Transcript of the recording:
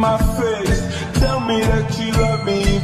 my face. Tell me that you love me